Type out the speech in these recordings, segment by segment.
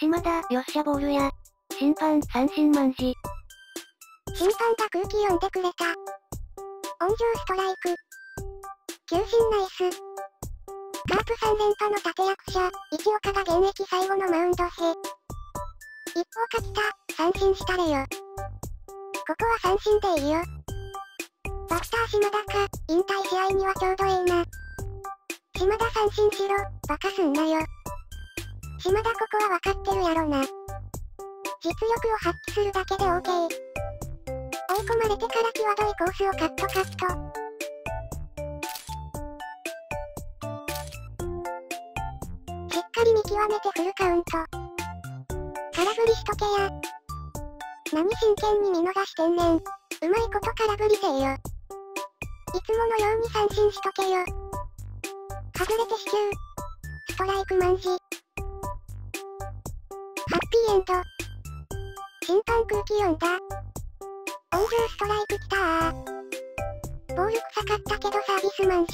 島田、よっしゃボールや。審判、三振万事。審判が空気読んでくれた。温情ストライク。球審ナイス。カープ3連覇の立役者、一岡が現役最後のマウンドへ。一方勝った、三振したれよ。ここは三振でいいよ。バッター島田か、引退試合にはちょうどええな。島田三振しろ、バカすんなよ。島田ここはわかってるやろな。実力を発揮するだけで OK。追い込まれてから際どいコースをカットカット。しっかり見極めてフルカウント。空振りしとけや。何真剣に見逃してんねん。うまいこと空振りせえよ。いつものように三振しとけよ。外れて死球。ストライクマン。ハッピーエンド。審判空気読んだ。温柔ストライクきたー。暴力臭かったけどサービスマンジ。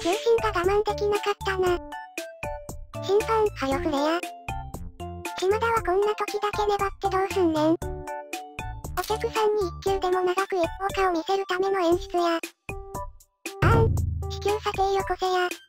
球審が我慢できなかったな。審判、はよ振れや。島田はこんな時だけ粘ってどうすんねん。お客さんに一球でも長く一歩化を見せるための演出や。あん、地球査定よこせや。